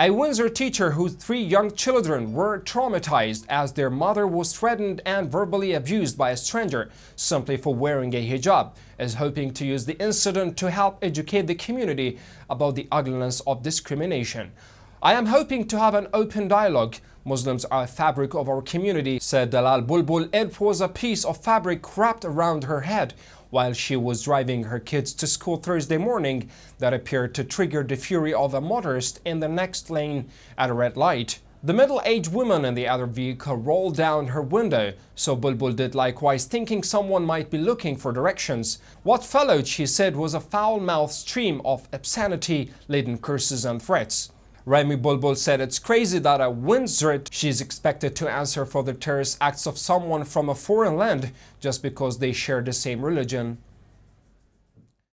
A Windsor teacher whose three young children were traumatized as their mother was threatened and verbally abused by a stranger simply for wearing a hijab is hoping to use the incident to help educate the community about the ugliness of discrimination. I am hoping to have an open dialogue. Muslims are a fabric of our community, said Dalal Boulbol. It was a piece of fabric wrapped around her head while she was driving her kids to school Thursday morning that appeared to trigger the fury of a motorist in the next lane at a red light. The middle-aged woman in the other vehicle rolled down her window, so Boulbol did likewise thinking someone might be looking for directions. What followed, she said, was a foul-mouthed stream of obscenity-laden curses and threats. Remy Boulbol said it's crazy that a Windsorite she's expected to answer for the terrorist acts of someone from a foreign land just because they share the same religion.